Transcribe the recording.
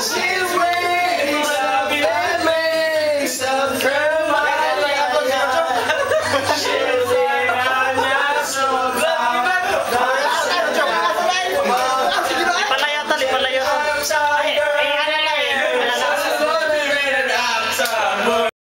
She